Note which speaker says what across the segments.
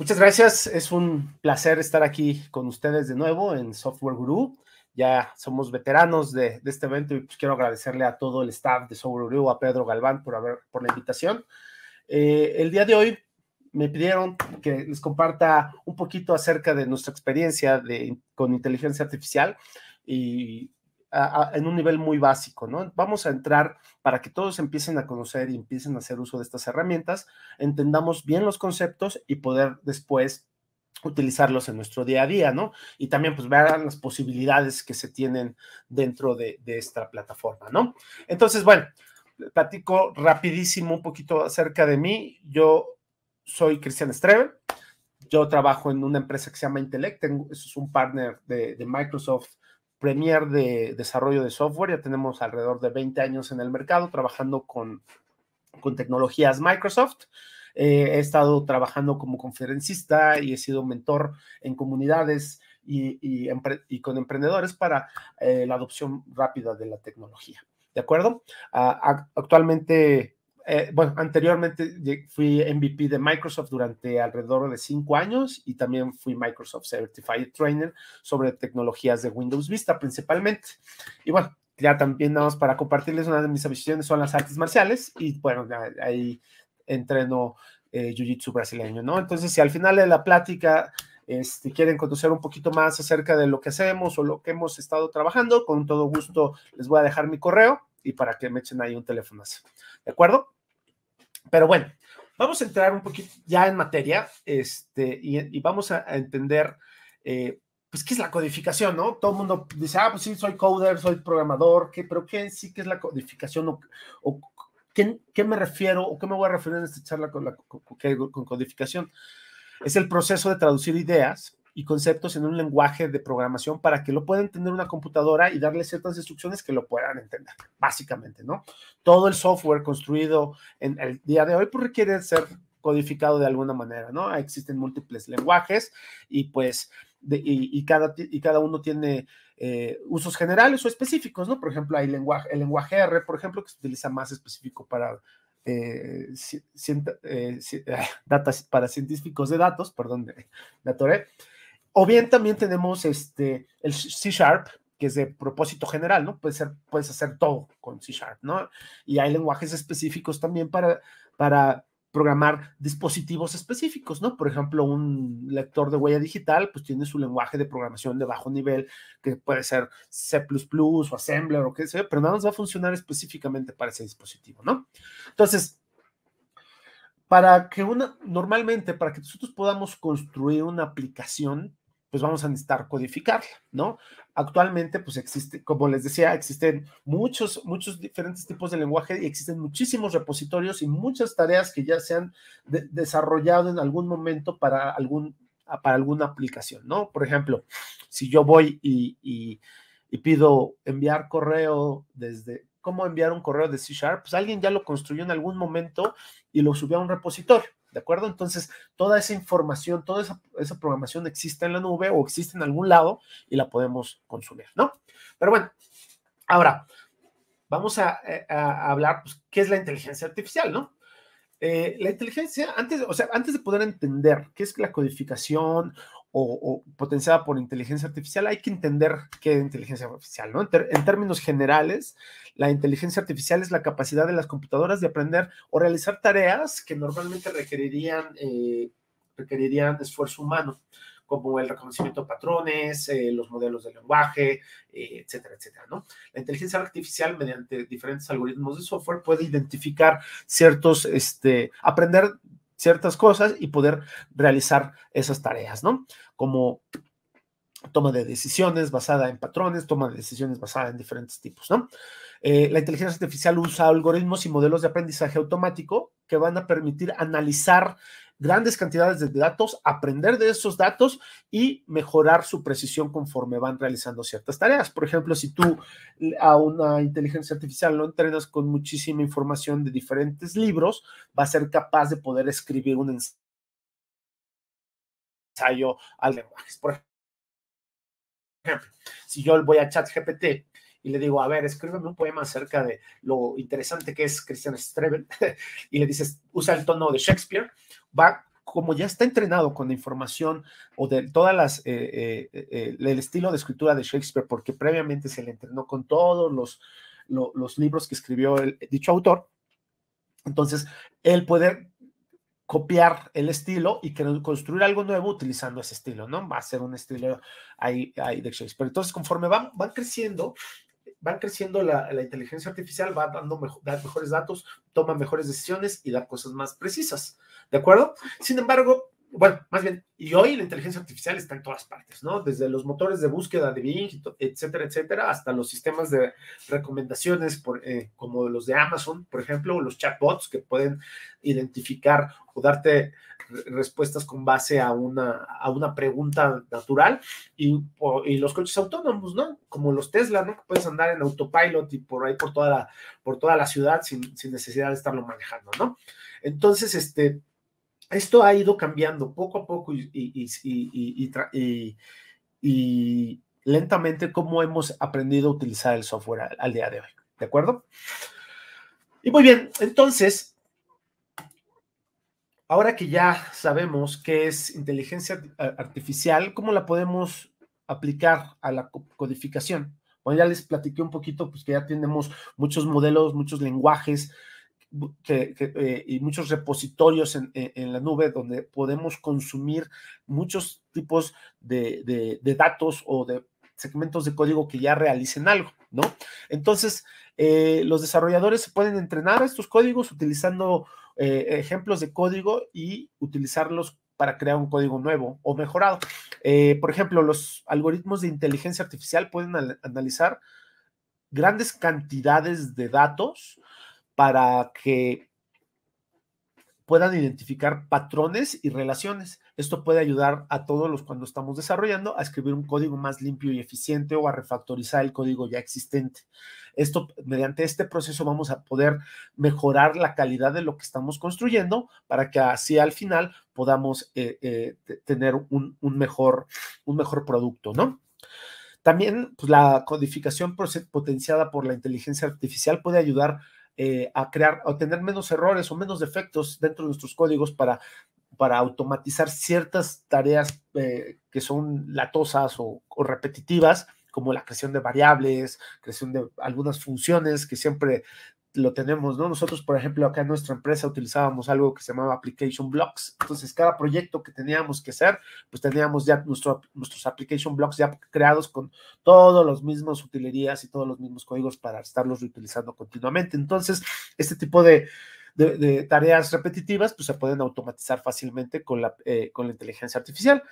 Speaker 1: Muchas gracias. Es un placer estar aquí con ustedes de nuevo en Software Guru. Ya somos veteranos de, este evento y pues quiero agradecerle a todo el staff de Software Guru, a Pedro Galván por, haber, por la invitación. Eh, el día de hoy me pidieron que les comparta un poquito acerca de nuestra experiencia con inteligencia artificial y en un nivel muy básico, ¿no? Vamos a entrar para que todos empiecen a conocer y empiecen a hacer uso de estas herramientas, entendamos bien los conceptos y poder después utilizarlos en nuestro día a día, ¿no? Y también pues ver las posibilidades que se tienen dentro de, esta plataforma, ¿no? Entonces, bueno, platico rapidísimo un poquito acerca de mí. Yo soy Cristian Strever. Yo trabajo en una empresa que se llama Intellect, es un partner de Microsoft premier de desarrollo de software. Ya tenemos alrededor de 20 años en el mercado trabajando con, con tecnologías Microsoft. Eh, he estado trabajando como conferencista y he sido mentor en comunidades y, con emprendedores para eh, la adopción rápida de la tecnología. ¿De acuerdo? Ah, actualmente eh, bueno, anteriormente fui MVP de Microsoft durante alrededor de cinco años y también fui Microsoft Certified Trainer sobre tecnologías de Windows Vista principalmente. Y bueno, ya también más para compartirles una de mis aficiones son las artes marciales y bueno, ahí entreno eh, Jiu-Jitsu brasileño, ¿no? Entonces, si al final de la plática este, quieren conocer un poquito más acerca de lo que hacemos o lo que hemos estado trabajando, con todo gusto les voy a dejar mi correo y para que me echen ahí un teléfono. ¿De acuerdo? Pero bueno, vamos a entrar un poquito ya en materia este, y, vamos a, entender, eh, pues, qué es la codificación, ¿no? Todo el mundo dice, ah, pues sí, soy coder, soy programador, ¿qué, pero ¿qué sí que es la codificación? ¿O, o ¿qué, me refiero o qué me voy a referir en esta charla con, la, con codificación? Es el proceso de traducir ideas y conceptos en un lenguaje de programación para que lo pueda entender una computadora y darle ciertas instrucciones que lo puedan entender, básicamente, ¿no? Todo el software construido en el día de hoy pues requiere ser codificado de alguna manera, ¿no? Existen múltiples lenguajes y pues, y, cada, y cada uno tiene eh, usos generales o específicos, ¿no? Por ejemplo, hay lenguaje, el lenguaje R, por ejemplo, que se utiliza más específico para eh, eh, para científicos de datos, perdón, de, de o bien también tenemos este, el C Sharp, que es de propósito general, ¿no? Puede ser, puedes hacer todo con C Sharp, ¿no? Y hay lenguajes específicos también para, para programar dispositivos específicos, ¿no? Por ejemplo, un lector de huella digital, pues tiene su lenguaje de programación de bajo nivel, que puede ser C++ o Assembler o qué sé, pero nada más va a funcionar específicamente para ese dispositivo, ¿no? Entonces, para que una, normalmente, para que nosotros podamos construir una aplicación, pues vamos a necesitar codificarla, ¿no? Actualmente, pues existe, como les decía, existen muchos, muchos diferentes tipos de lenguaje y existen muchísimos repositorios y muchas tareas que ya se han desarrollado en algún momento para, algún, para alguna aplicación, ¿no? Por ejemplo, si yo voy y, y pido enviar correo desde, ¿cómo enviar un correo de C Sharp? Pues alguien ya lo construyó en algún momento y lo subió a un repositorio. ¿De acuerdo? Entonces, toda esa información, toda esa, programación existe en la nube o existe en algún lado y la podemos consumir, ¿no? Pero bueno, ahora vamos a, eh, hablar, pues, ¿qué es la inteligencia artificial, no? Eh, la inteligencia, antes, o sea, antes de poder entender qué es la codificación o, potenciada por inteligencia artificial, hay que entender qué es inteligencia artificial, ¿no? En, términos generales, la inteligencia artificial es la capacidad de las computadoras de aprender o realizar tareas que normalmente requerirían, eh, requerirían esfuerzo humano, como el reconocimiento de patrones, eh, los modelos de lenguaje, eh, etcétera, etcétera, ¿no? La inteligencia artificial, mediante diferentes algoritmos de software, puede identificar ciertos, este, aprender ciertas cosas y poder realizar esas tareas, ¿no? Como toma de decisiones basada en patrones, toma de decisiones basada en diferentes tipos, ¿no? Eh, la inteligencia artificial usa algoritmos y modelos de aprendizaje automático que van a permitir analizar grandes cantidades de datos, aprender de esos datos y mejorar su precisión conforme van realizando ciertas tareas. Por ejemplo, si tú a una inteligencia artificial lo entrenas con muchísima información de diferentes libros, va a ser capaz de poder escribir un ensayo al lenguaje. Por ejemplo, si yo voy a ChatGPT y le digo, a ver, escríbeme un poema acerca de lo interesante que es Christian Strevel, y le dices, usa el tono de Shakespeare, va como ya está entrenado con la información o de todas las, eh, eh, el estilo de escritura de Shakespeare, porque previamente se le entrenó con todos los, los libros que escribió el, dicho autor, entonces él puede copiar el estilo y construir algo nuevo utilizando ese estilo, ¿no? Va a ser un estilo ahí, ahí de Shakespeare. Entonces, conforme van, van creciendo, van creciendo la, inteligencia artificial, va dando mejores datos, toma mejores decisiones y da cosas más precisas. ¿De acuerdo? Sin embargo, bueno, más bien, y hoy la inteligencia artificial está en todas partes, ¿no? Desde los motores de búsqueda de Bing, etcétera, etcétera, hasta los sistemas de recomendaciones por, eh, como los de Amazon, por ejemplo, o los chatbots que pueden identificar o darte respuestas con base a una, a una pregunta natural y, y, los coches autónomos, ¿no? Como los Tesla, ¿no? Que puedes andar en autopilot y por ahí por toda la, por toda la ciudad sin, sin necesidad de estarlo manejando, ¿no? Entonces, este, esto ha ido cambiando poco a poco y, lentamente cómo hemos aprendido a utilizar el software al, día de hoy. ¿De acuerdo? Y muy bien, entonces, ahora que ya sabemos qué es inteligencia artificial, ¿cómo la podemos aplicar a la codificación? Bueno, ya les platiqué un poquito, pues que ya tenemos muchos modelos, muchos lenguajes, eh, y muchos repositorios en, la nube donde podemos consumir muchos tipos de, datos o de segmentos de código que ya realicen algo, ¿no? Entonces, eh, los desarrolladores se pueden entrenar estos códigos utilizando eh, ejemplos de código y utilizarlos para crear un código nuevo o mejorado. por ejemplo, los algoritmos de inteligencia artificial pueden analizar grandes cantidades de datos para que puedan identificar patrones y relaciones. Esto puede ayudar a todos los cuando estamos desarrollando a escribir un código más limpio y eficiente o a refactorizar el código ya existente. Esto, mediante este proceso vamos a poder mejorar la calidad de lo que estamos construyendo para que así al final podamos eh, eh, tener un, mejor, un mejor producto, ¿no? También pues, la codificación potenciada por la inteligencia artificial puede ayudar eh, a crear, a tener menos errores o menos defectos dentro de nuestros códigos para, para automatizar ciertas tareas eh, que son latosas o, o repetitivas, como la creación de variables, creación de algunas funciones que siempre lo tenemos, ¿no? Nosotros, por ejemplo, acá en nuestra empresa utilizábamos algo que se llamaba Application Blocks. Entonces, cada proyecto que teníamos que hacer, pues teníamos ya nuestro, nuestros Application Blocks ya creados con todos los mismos utilerías y todos los mismos códigos para estarlos reutilizando continuamente. Entonces, este tipo de, de, tareas repetitivas, pues se pueden automatizar fácilmente con la, eh, con la inteligencia artificial.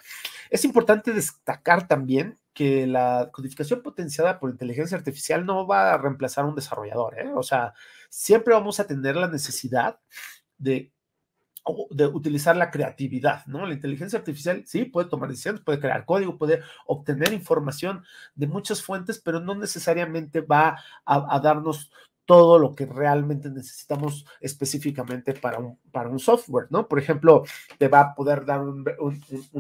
Speaker 1: Es importante destacar también que la codificación potenciada por inteligencia artificial no va a reemplazar a un desarrollador, ¿eh? o sea, siempre vamos a tener la necesidad de de utilizar la creatividad, ¿no? La inteligencia artificial sí puede tomar decisiones, puede crear código, puede obtener información de muchas fuentes, pero no necesariamente va a darnos todo lo que realmente necesitamos específicamente para un, para un software, ¿no? Por ejemplo, te va a poder dar un,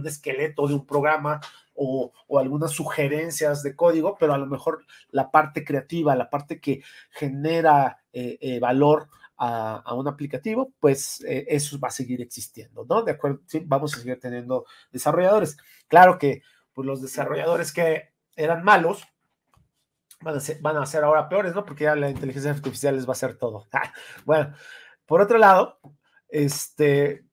Speaker 1: esqueleto de un programa o, algunas sugerencias de código, pero a lo mejor la parte creativa, la parte que genera eh, eh, valor a, un aplicativo, pues eh, eso va a seguir existiendo, ¿no? De acuerdo, sí, vamos a seguir teniendo desarrolladores. Claro que pues, los desarrolladores que eran malos, van a, ser, van a ser ahora peores, ¿no? Porque ya la inteligencia artificial les va a hacer todo. bueno, por otro lado, este,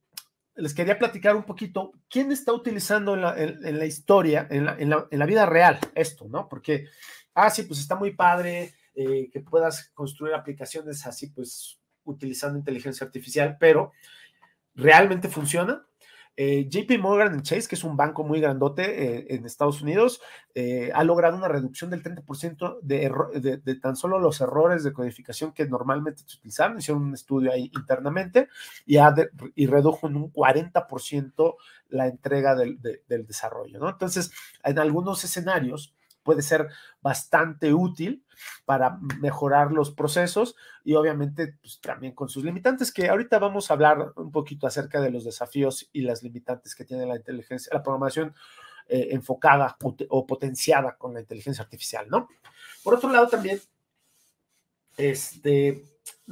Speaker 1: les quería platicar un poquito quién está utilizando en la, historia, en la, en la, vida real, esto, ¿no? Porque, ah, sí, pues está muy padre eh, que puedas construir aplicaciones así, pues utilizando inteligencia artificial, pero ¿realmente funciona? Eh, JP Morgan Chase, que es un banco muy grandote eh, en Estados Unidos, eh, ha logrado una reducción del 30% de, tan solo los errores de codificación que normalmente se utilizaban. Hicieron un estudio ahí internamente y, y redujo en un 40% la entrega del, del desarrollo. ¿no? Entonces, en algunos escenarios puede ser bastante útil para mejorar los procesos y obviamente pues, también con sus limitantes, que ahorita vamos a hablar un poquito acerca de los desafíos y las limitantes que tiene la inteligencia, la programación eh, enfocada o, potenciada con la inteligencia artificial, ¿no? Por otro lado también, este,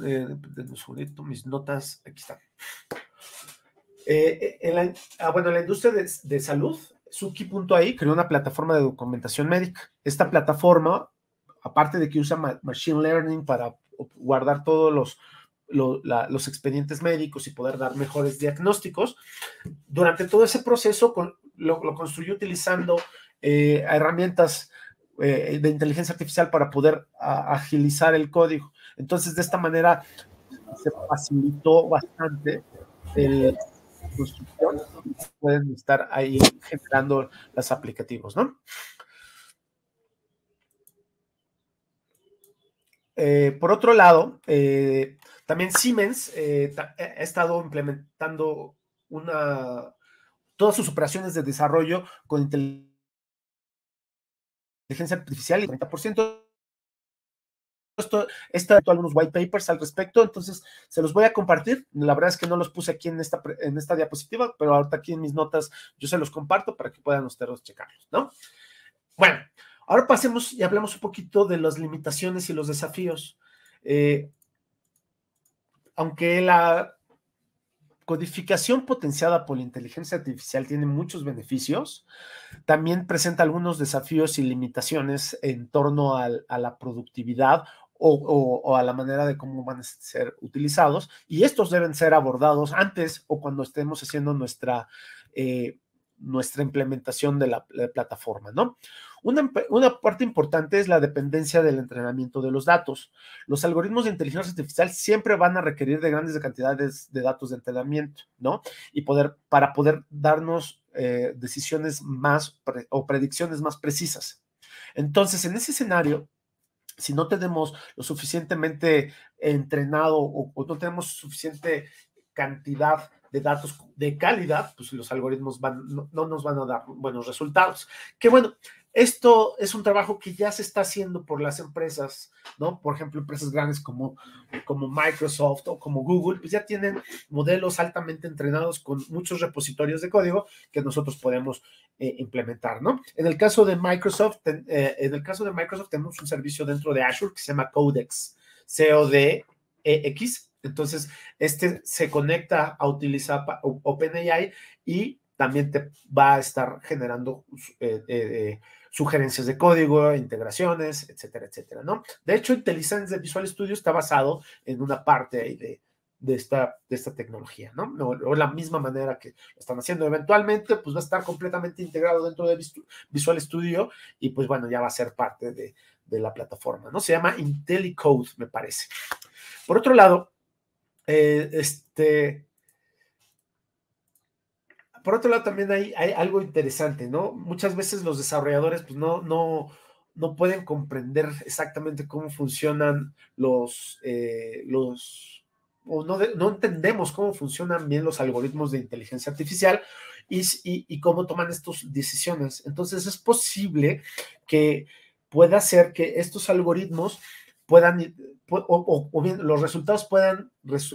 Speaker 1: eh, un segundito, mis notas, aquí están. Eh, en la, ah, bueno, en la industria de, de salud, Suki.ai creó una plataforma de documentación médica. Esta plataforma, aparte de que usa Machine Learning para guardar todos los, los expedientes médicos y poder dar mejores diagnósticos, durante todo ese proceso lo, construyó utilizando eh, herramientas eh, de inteligencia artificial para poder agilizar el código. Entonces, de esta manera se facilitó bastante el construcción, pueden estar ahí generando los aplicativos, ¿no? Eh, por otro lado, eh, también Siemens eh, ha estado implementando una, todas sus operaciones de desarrollo con inteligencia artificial y 30% esto, está algunos white papers al respecto, entonces se los voy a compartir. La verdad es que no los puse aquí en esta, en esta diapositiva, pero ahorita aquí en mis notas yo se los comparto para que puedan ustedes checarlos, ¿no? Bueno, ahora pasemos y hablemos un poquito de las limitaciones y los desafíos. Eh, aunque la codificación potenciada por la inteligencia artificial tiene muchos beneficios, también presenta algunos desafíos y limitaciones en torno a la productividad o, a la manera de cómo van a ser utilizados. Y estos deben ser abordados antes o cuando estemos haciendo nuestra, eh, nuestra implementación de la, plataforma, ¿no? Una, una, parte importante es la dependencia del entrenamiento de los datos. Los algoritmos de inteligencia artificial siempre van a requerir de grandes cantidades de datos de entrenamiento, ¿no? Y poder, para poder darnos eh, decisiones más o predicciones más precisas. Entonces, en ese escenario, si no tenemos lo suficientemente entrenado o, no tenemos suficiente cantidad de datos de calidad, pues los algoritmos no, no, nos van a dar buenos resultados. Que bueno, esto es un trabajo que ya se está haciendo por las empresas, ¿no? Por ejemplo, empresas grandes como, como Microsoft o como Google, pues ya tienen modelos altamente entrenados con muchos repositorios de código que nosotros podemos eh, implementar, ¿no? En el caso de Microsoft, eh, en el caso de Microsoft tenemos un servicio dentro de Azure que se llama Codex, C-O-D-E-X. Entonces, este se conecta a utilizar OpenAI y también te va a estar generando eh, sugerencias de código, integraciones, etcétera, etcétera, ¿no? De hecho, IntelliSense de Visual Studio está basado en una parte esta, de esta tecnología, ¿no? O, la misma manera que lo están haciendo. Eventualmente, pues va a estar completamente integrado dentro de Visual Studio y pues bueno, ya va a ser parte de, de la plataforma, ¿no? Se llama IntelliCode, me parece. Por otro lado, eh, este, por otro lado, también hay, hay, algo interesante, ¿no? Muchas veces los desarrolladores pues, no, no, no pueden comprender exactamente cómo funcionan los, eh, los o no, no, entendemos cómo funcionan bien los algoritmos de inteligencia artificial y, y, y cómo toman estas decisiones. Entonces es posible que pueda ser que estos algoritmos puedan, o, bien los resultados puedan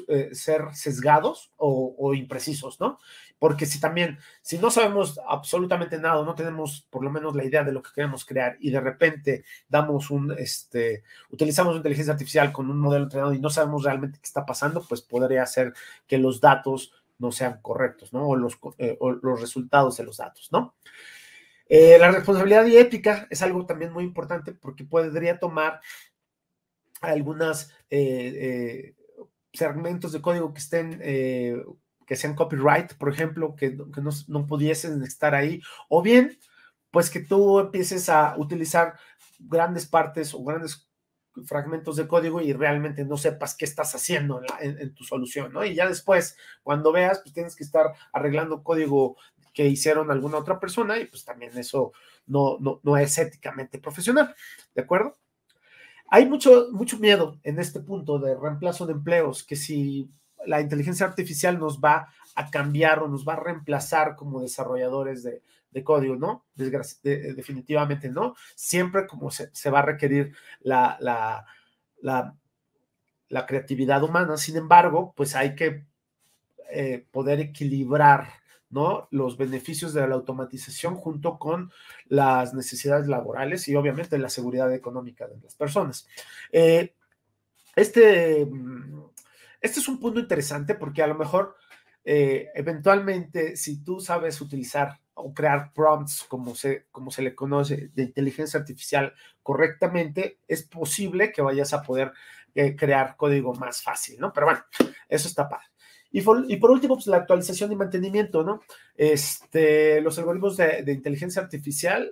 Speaker 1: eh, ser sesgados o, imprecisos, ¿no? Porque si también, si no sabemos absolutamente nada, no tenemos por lo menos la idea de lo que queremos crear y de repente damos un, este, utilizamos inteligencia artificial con un modelo entrenado y no sabemos realmente qué está pasando, pues podría ser que los datos no sean correctos, ¿no? O los, eh, los resultados de los datos, ¿no? Eh, la responsabilidad y ética es algo también muy importante porque podría tomar algunos eh, segmentos de código que estén que sean copyright, por ejemplo, que, no, pudiesen estar ahí, o bien, pues que tú empieces a utilizar grandes partes o grandes fragmentos de código y realmente no sepas qué estás haciendo en, tu solución, ¿no? Y ya después, cuando veas, pues tienes que estar arreglando código que hicieron alguna otra persona y pues también eso no, no, no es éticamente profesional, ¿de acuerdo? Hay mucho, mucho miedo en este punto de reemplazo de empleos, que si la inteligencia artificial nos va a cambiar o nos va a reemplazar como desarrolladores de, código, ¿no? definitivamente no. Siempre como se, va a requerir la, la, la, creatividad humana. Sin embargo, pues hay que eh, poder equilibrar, ¿no? Los beneficios de la automatización junto con las necesidades laborales y obviamente la seguridad económica de las personas. Eh, este este es un punto interesante porque a lo mejor eh, eventualmente, si tú sabes utilizar o crear prompts, como se, como se le conoce, de inteligencia artificial correctamente, es posible que vayas a poder eh, crear código más fácil, ¿no? Pero bueno, eso está padre. Y por, último, pues la actualización y mantenimiento, ¿no? Este, los algoritmos de, inteligencia artificial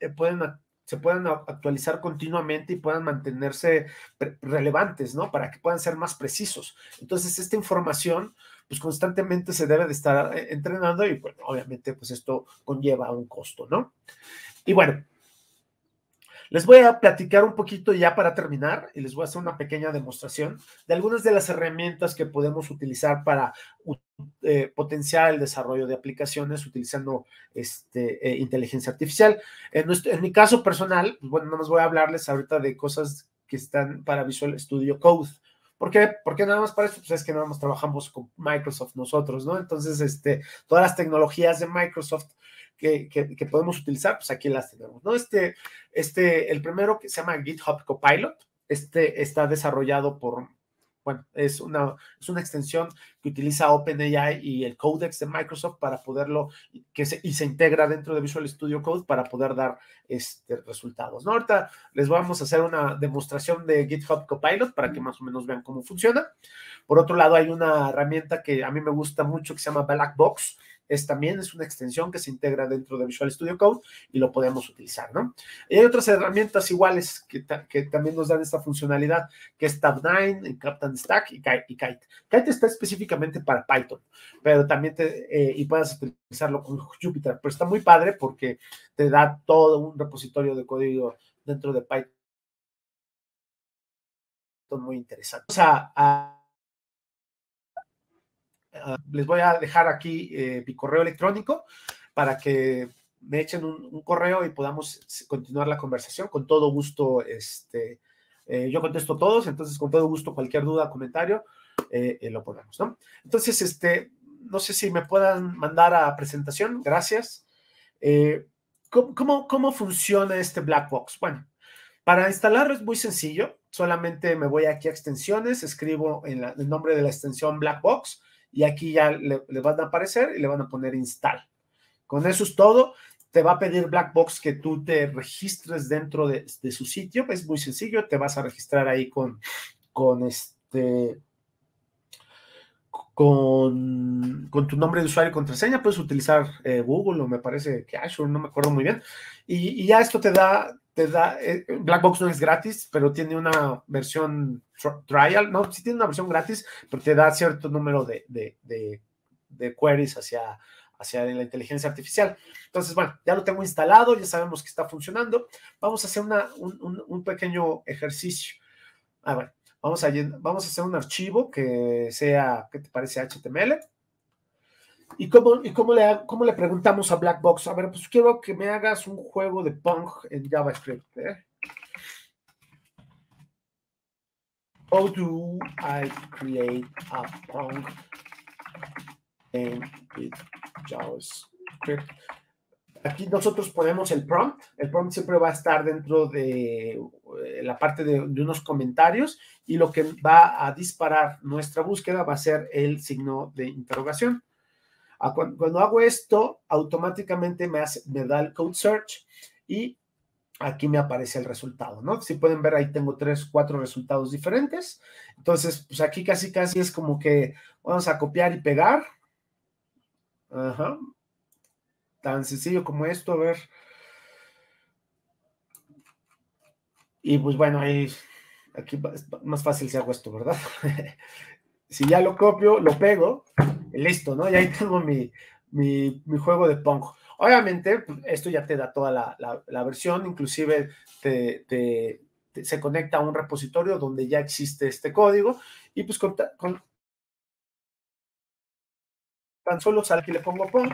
Speaker 1: eh, pueden se puedan actualizar continuamente y puedan mantenerse relevantes, ¿no? Para que puedan ser más precisos. Entonces, esta información, pues constantemente se debe de estar eh, entrenando y, bueno, obviamente, pues esto conlleva un costo, ¿no? Y bueno, les voy a platicar un poquito ya para terminar y les voy a hacer una pequeña demostración de algunas de las herramientas que podemos utilizar para eh, potenciar el desarrollo de aplicaciones utilizando este, eh, inteligencia artificial. En, mi caso personal, pues, bueno, no más voy a hablarles ahorita de cosas que están para Visual Studio Code. ¿Por qué? Porque nada más para esto, pues es que nada más trabajamos con Microsoft nosotros, ¿no? Entonces, este, todas las tecnologías de Microsoft que, podemos utilizar, pues aquí las tenemos, ¿no? Este, este, el primero que se llama GitHub Copilot, este está desarrollado por, bueno, es una, es una extensión que utiliza OpenAI y el Codex de Microsoft para poderlo, que se, y se integra dentro de Visual Studio Code para poder dar este, resultados. ¿no? Ahorita les vamos a hacer una demostración de GitHub Copilot para que más o menos vean cómo funciona. Por otro lado, hay una herramienta que a mí me gusta mucho que se llama Blackbox, es también es una extensión que se integra dentro de Visual Studio Code y lo podemos utilizar, ¿no? Y hay otras herramientas iguales que, que también nos dan esta funcionalidad, que es Tab9, Captain Stack y, Kite. Kite está específicamente para Python, pero también te, eh, y puedes utilizarlo con Jupyter, pero está muy padre porque te da todo un repositorio de código dentro de Python muy interesante. O sea, a Ah, les voy a dejar aquí eh, mi correo electrónico para que me echen un, correo y podamos continuar la conversación. Con todo gusto, este, eh, yo contesto todos, entonces con todo gusto cualquier duda, comentario, eh, lo ponemos, ¿no? Entonces, este, no sé si me puedan mandar a presentación, gracias. ¿cómo, cómo, funciona este black box? Bueno, para instalarlo es muy sencillo, solamente me voy aquí a extensiones, escribo en el nombre de la extensión black box y aquí ya le, van a aparecer y le van a poner install. Con eso es todo. Te va a pedir Blackbox que tú te registres dentro de, su sitio. Es muy sencillo. Te vas a registrar ahí con, con este con, con, tu nombre de usuario y contraseña, puedes utilizar eh, Google o me parece que Azure, no me acuerdo muy bien. Y ya esto te da, te da, eh, no es gratis, pero tiene una versión trial, no, sí tiene una versión gratis, pero te da cierto número de, de, de, queries hacia, hacia la inteligencia artificial. Entonces, bueno, ya lo tengo instalado, ya sabemos que está funcionando. Vamos a hacer una, un, un, pequeño ejercicio. A ver, vamos a, vamos a hacer un archivo que sea, ¿qué te parece? HTML. ¿Y cómo, y cómo, le, cómo le preguntamos a Blackbox? A ver, pues quiero que me hagas un juego de Pong en JavaScript. ¿eh? How do I create a Pong en JavaScript? Aquí nosotros ponemos el prompt. El prompt siempre va a estar dentro de eh, la parte de, de, unos comentarios y lo que va a disparar nuestra búsqueda va a ser el signo de interrogación. Cuando, hago esto, automáticamente me, hace, me da el code search y aquí me aparece el resultado, ¿no? Si pueden ver, ahí tengo tres, cuatro resultados diferentes. Entonces, pues aquí casi, casi es como que vamos a copiar y pegar. Ajá. Tan sencillo como esto, a ver. Y pues bueno, ahí, aquí es más fácil si hago esto, ¿verdad? si ya lo copio, lo pego, listo, ¿no? Y ahí tengo mi, mi, juego de Pong. Obviamente, esto ya te da toda la, versión, inclusive te, se conecta a un repositorio donde ya existe este código y pues con, tan solo sale que le pongo Pong.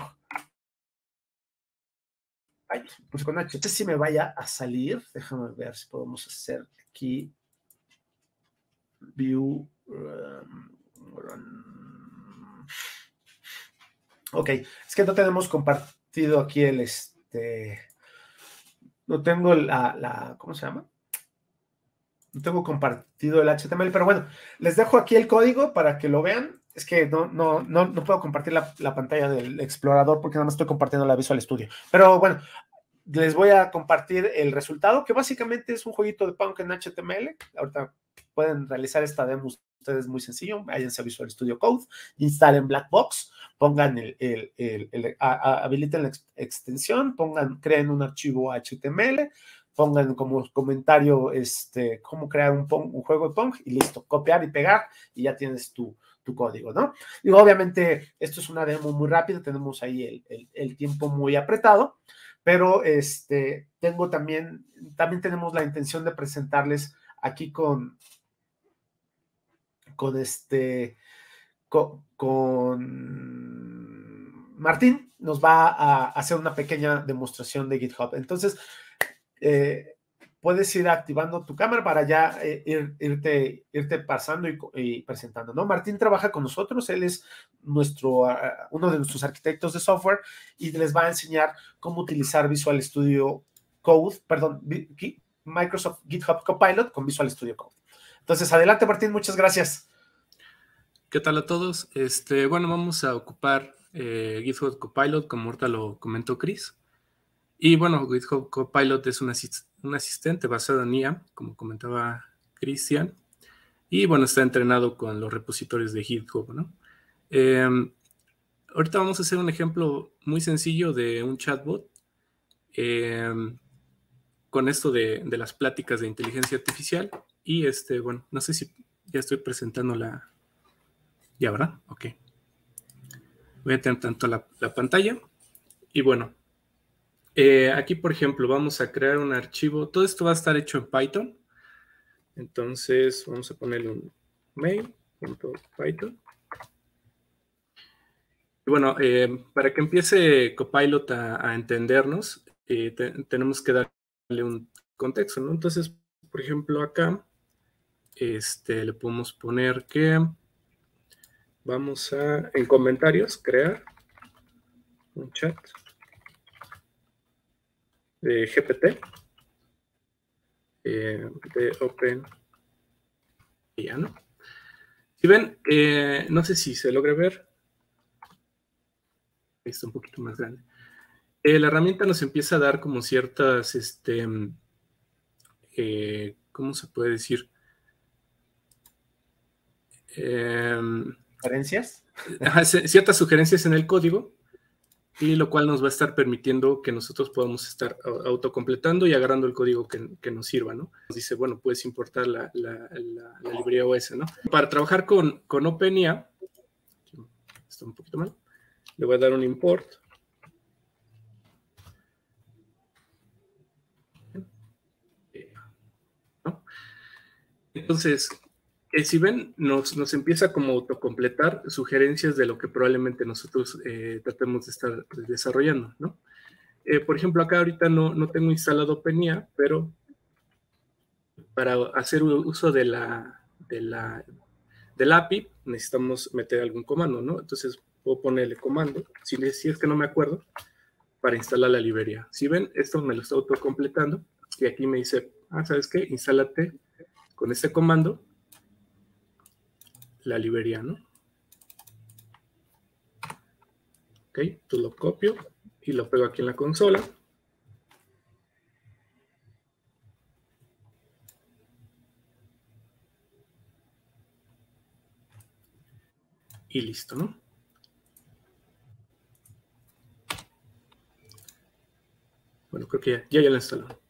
Speaker 1: Ay, pues con H, no sé si me vaya a salir, déjame ver si podemos hacer aquí view um, Ok, es que no tenemos compartido aquí el este. No tengo la, la, ¿cómo se llama? No tengo compartido el HTML, pero bueno, les dejo aquí el código para que lo vean es que no, no, no, no puedo compartir la, la, pantalla del explorador porque nada más estoy compartiendo la Visual Studio. Pero bueno, les voy a compartir el resultado, que básicamente es un jueguito de punk en HTML. Ahorita pueden realizar esta demo ustedes muy sencillo, váyanse a Visual Studio Code, instalen Blackbox, pongan el, el, el, habiliten la extensión, pongan, creen un archivo HTML, pongan como comentario este, cómo crear un, un juego de Pong y listo, copiar y pegar y ya tienes tu, tu código, ¿no? Y obviamente esto es una demo muy rápida, tenemos ahí el, el, tiempo muy apretado, pero este, tengo también, también tenemos la intención de presentarles aquí con, con este, con, Martín, nos va a hacer una pequeña demostración de GitHub. Entonces, eh, puedes ir activando tu cámara para ya eh, irte, irte pasando y, presentando, ¿no? Martín trabaja con nosotros, él es nuestro, ah, uno de nuestros arquitectos de software y les va a enseñar cómo utilizar Visual Studio Code, perdón, Microsoft GitHub Copilot con Visual Studio Code. Entonces, adelante Martín, muchas gracias.
Speaker 2: ¿Qué tal a todos? Este, bueno, vamos a ocupar eh, GitHub Copilot, como ahorita lo comentó Chris. Y bueno, GitHub Copilot es un, asistente basado en IA, como comentaba Cristian. Y bueno, está entrenado con los repositorios de GitHub, ¿no? Em, ahorita vamos a hacer un ejemplo muy sencillo de un chatbot. Em, con esto de, de, las pláticas de inteligencia artificial. Y este, bueno, no sé si ya estoy presentando la. Ya, ¿verdad? Ok. Voy a tener tanto la, la pantalla. Y bueno, eh, aquí, por ejemplo, vamos a crear un archivo. Todo esto va a estar hecho en Python. Entonces, vamos a ponerle un main.python. Y bueno, eh, para que empiece Copilot a, entendernos, eh, tenemos que darle un contexto, ¿no? Entonces, por ejemplo, acá este, le podemos poner que vamos a, en comentarios, crear un chat de GPT, eh, de Open ya, ¿no? Si ven, eh, no sé si se logra ver, está un poquito más grande. Eh, la herramienta nos empieza a dar como ciertas, este, ¿cómo se puede decir?
Speaker 1: ¿Sugerencias?
Speaker 2: ciertas sugerencias en el código y lo cual nos va a estar permitiendo que nosotros podamos estar autocompletando y agarrando el código que, nos sirva, ¿no? Nos dice, bueno, puedes importar la, librería OS, ¿no? Para trabajar con, con OpenIA, está un poquito mal, le voy a dar un import. Entonces, si ven, nos, nos, empieza como autocompletar sugerencias de lo que probablemente nosotros eh, tratemos de estar desarrollando, ¿no? Eh, por ejemplo, acá ahorita no, no tengo instalado OpenIA, pero para hacer uso de la, de la, del API necesitamos meter algún comando, ¿no? Entonces puedo ponerle comando, si, si es que no me acuerdo, para instalar la librería. Si ven, esto me lo está autocompletando y aquí me dice, ah, ¿sabes qué? Instálate con este comando la librería, ¿no? Ok, tú lo copio y lo pego aquí en la consola. Y listo, ¿no? Bueno, creo que ya, ya, ya lo instaló.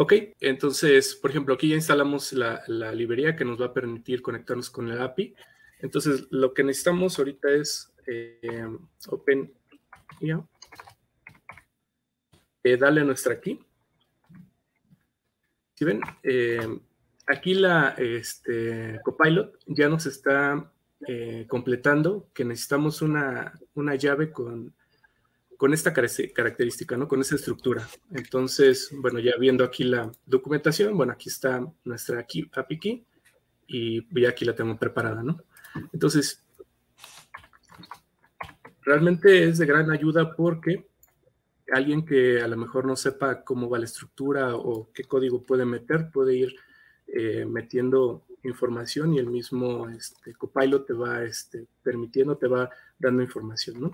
Speaker 2: Ok, entonces, por ejemplo, aquí ya instalamos la, librería que nos va a permitir conectarnos con el API. Entonces, lo que necesitamos ahorita es eh, Open eh, darle nuestra key. Si ven, eh, aquí la este, Copilot ya nos está eh, completando que necesitamos una, una llave con con esta característica, ¿no? Con esa estructura. Entonces, bueno, ya viendo aquí la documentación, bueno, aquí está nuestra API key y ya aquí la tengo preparada, ¿no? Entonces, realmente es de gran ayuda porque alguien que a lo mejor no sepa cómo va la estructura o qué código puede meter, puede ir eh, metiendo información y el mismo este, Copilot te va este, permitiendo, te va dando información, ¿no?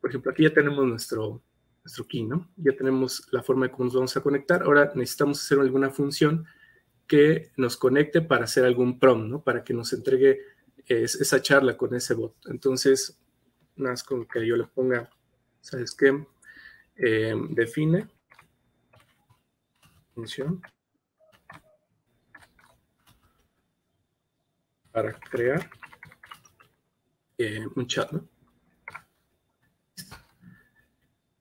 Speaker 2: Por ejemplo, aquí ya tenemos nuestro, nuestro key, ¿no? Ya tenemos la forma de cómo nos vamos a conectar. Ahora necesitamos hacer alguna función que nos conecte para hacer algún prompt, ¿no? Para que nos entregue esa charla con ese bot. Entonces, nada más con que yo le ponga, ¿sabes qué? Eh, define función para crear eh, un chat, ¿no?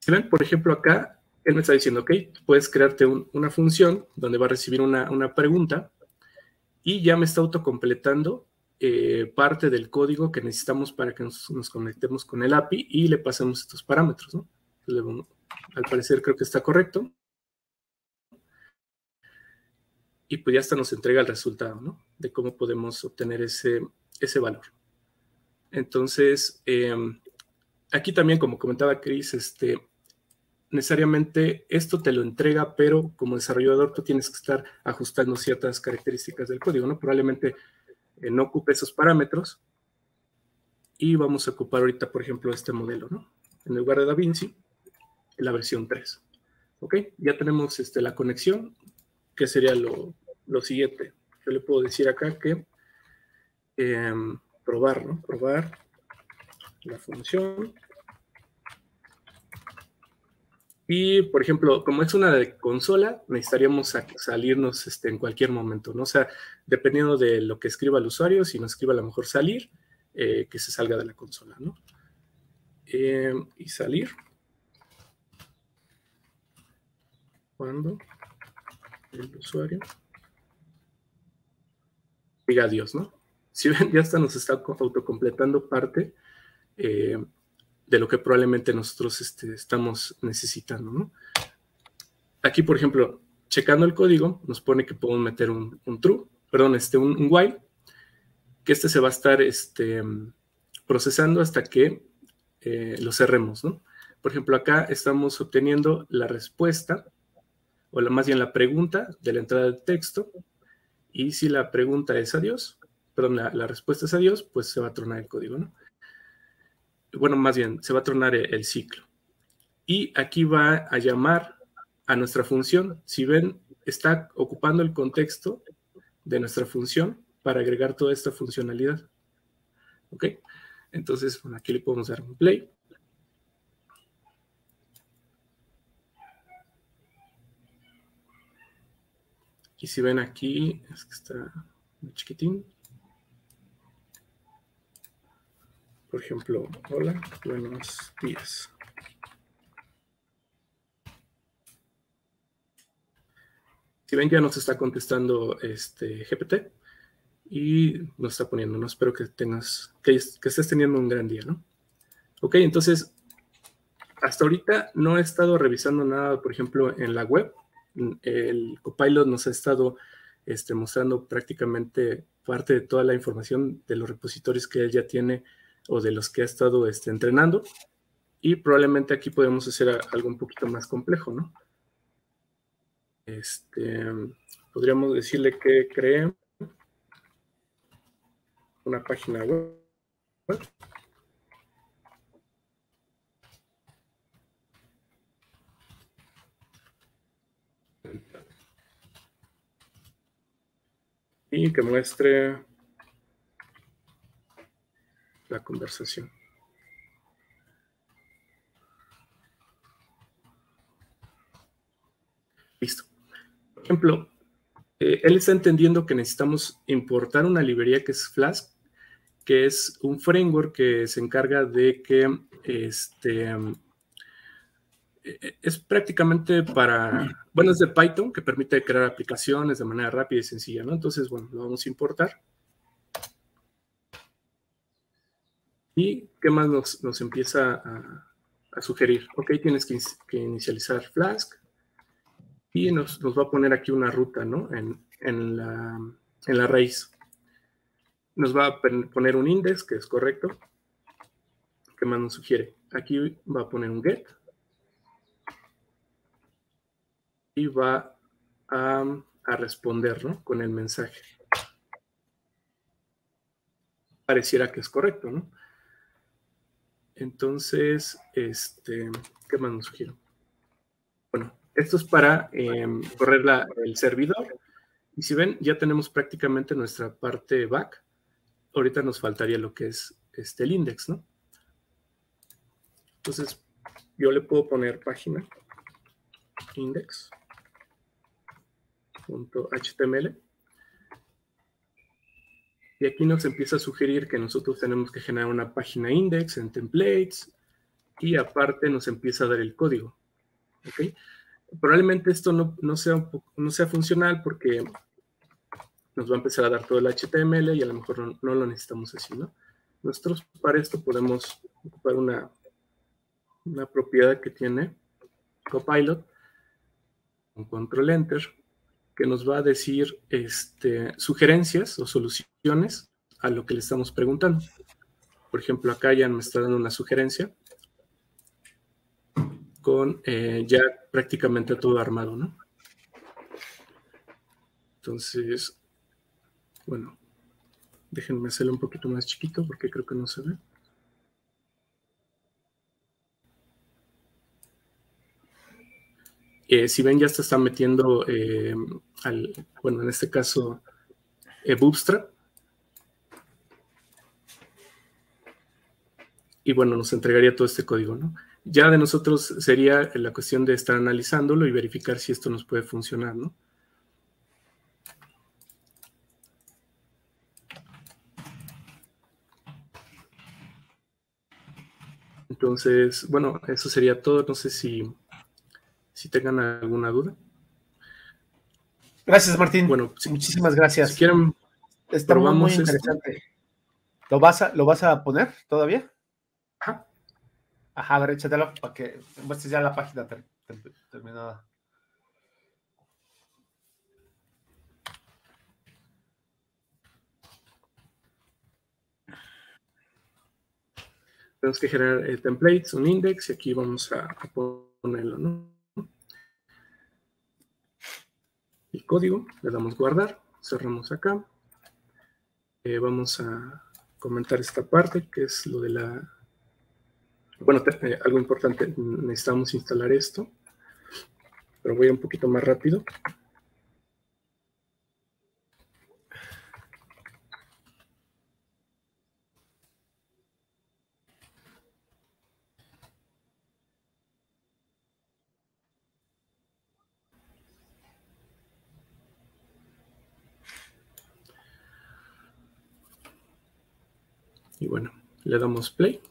Speaker 2: Ven, por ejemplo, acá, él me está diciendo, ok, puedes crearte una función donde va a recibir una, una pregunta y ya me está autocompletando eh, parte del código que necesitamos para que nos, conectemos con el API y le pasemos estos parámetros. al parecer creo que está correcto. Y pues ya hasta nos entrega el resultado, ¿no? De cómo podemos obtener ese, ese valor. Entonces, em, aquí también, como comentaba Chris, este, necesariamente esto te lo entrega, pero como desarrollador tú tienes que estar ajustando ciertas características del código, ¿no? Probablemente eh, no ocupe esos parámetros. Y vamos a ocupar ahorita, por ejemplo, este modelo, ¿no? En lugar de DaVinci, la versión 3. ¿Ok? Ya tenemos este, la conexión, que sería lo, siguiente. Yo le puedo decir acá que em, probar, ¿no? Probar la función y, por ejemplo, como es una de consola, necesitaríamos salirnos este, en cualquier momento, ¿no? O sea, dependiendo de lo que escriba el usuario, si no escriba a lo mejor salir, eh, que se salga de la consola, ¿no? Eh, y salir. Cuando el usuario diga adiós, ¿no? Si ven, ya hasta nos está autocompletando parte. Eh, de lo que probablemente nosotros este, estamos necesitando. ¿no? Aquí, por ejemplo, checando el código, nos pone que podemos meter un, true, perdón, este, un, while, que este se va a estar este, procesando hasta que eh, lo cerremos. ¿no? Por ejemplo, acá estamos obteniendo la respuesta, o la, más bien la pregunta de la entrada de texto, y si la pregunta es adiós, perdón, la, la respuesta es adiós, pues se va a tronar el código, ¿no? Bueno, más bien, se va a tronar el, ciclo. Y aquí va a llamar a nuestra función. Si ven, está ocupando el contexto de nuestra función para agregar toda esta funcionalidad. ¿Ok? Entonces, bueno, aquí le podemos dar un play. Y si ven aquí, es que está muy chiquitín. Por ejemplo, hola, buenos días. Si ven, ya nos está contestando este GPT y nos está poniendo, ¿no? Espero que tengas, que, estés teniendo un gran día, ¿no? Ok, entonces, hasta ahorita no he estado revisando nada, por ejemplo, en la web. El Copilot nos ha estado este, mostrando prácticamente parte de toda la información de los repositorios que él ya tiene o de los que ha estado este, entrenando. Y probablemente aquí podemos hacer algo un poquito más complejo, ¿no? Este, podríamos decirle que cree una página web. Y que muestre la conversación. Listo. Por ejemplo, eh, él está entendiendo que necesitamos importar una librería que es Flask, que es un framework que se encarga de que este, eh, es prácticamente para, bueno, es de Python, que permite crear aplicaciones de manera rápida y sencilla, ¿no? Entonces, bueno, lo vamos a importar. ¿Y qué más nos, empieza a, sugerir? Ok, tienes que, inicializar Flask y nos, va a poner aquí una ruta, ¿no? En, la, en la raíz. Nos va a poner un index, que es correcto. ¿Qué más nos sugiere? Aquí va a poner un get. Y va a, a responder, ¿no? Con el mensaje. pareciera que es correcto, ¿no? Entonces, este, ¿qué más nos sugiero? Bueno, esto es para em, correr el servidor. Y si ven, ya tenemos prácticamente nuestra parte back. Ahorita nos faltaría lo que es este, el index, ¿no? Entonces, yo le puedo poner página index.html y aquí nos empieza a sugerir que nosotros tenemos que generar una página index en templates y aparte nos empieza a dar el código. Probablemente esto no, sea, no sea funcional porque nos va a empezar a dar todo el HTML y a lo mejor no, lo necesitamos así, ¿no? Nosotros para esto podemos ocupar una, una propiedad que tiene Copilot con Control Enter que nos va a decir este, sugerencias o soluciones a lo que le estamos preguntando. Por ejemplo, acá ya me está dando una sugerencia con eh, ya prácticamente todo armado, ¿no? Entonces, bueno, déjenme hacerlo un poquito más chiquito porque creo que no se ve. Eh, si ven, ya se está metiendo eh, al, bueno, en este caso, eh. Y bueno, nos entregaría todo este código, ¿no? Ya de nosotros sería la cuestión de estar analizándolo y verificar si esto nos puede funcionar, ¿no? Entonces, bueno, eso sería todo. No sé si si tengan alguna duda.
Speaker 1: Gracias, Martín. Bueno, muchísimas gracias.
Speaker 2: Si quieren,
Speaker 1: está muy interesante. ¿Lo vas, a, ¿Lo vas a poner todavía? Ajá. Ajá, a ver, échatelo para que muestres ya la página terminada.
Speaker 2: Tenemos que generar eh, templates, un index, y aquí vamos a ponerlo, ¿no? El código, le damos guardar, cerramos acá. Eh, vamos a comentar esta parte, que es lo de la... Bueno, eh, algo importante, necesitamos instalar esto, pero voy un poquito más rápido. Y bueno, le damos play.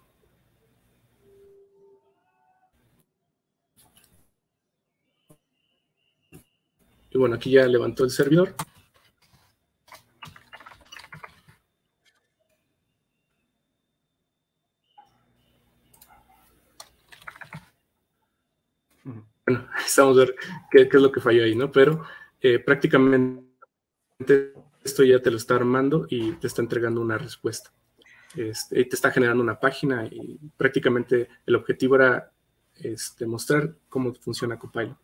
Speaker 2: Y bueno, aquí ya levantó el servidor. Bueno, estamos a ver qué, es lo que falló ahí, ¿no? Pero eh, prácticamente esto ya te lo está armando y te está entregando una respuesta. Este, te está generando una página y prácticamente el objetivo era este, mostrar cómo funciona Copilot.